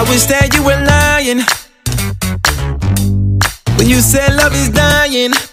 I wish that you were lying when you said love is dying.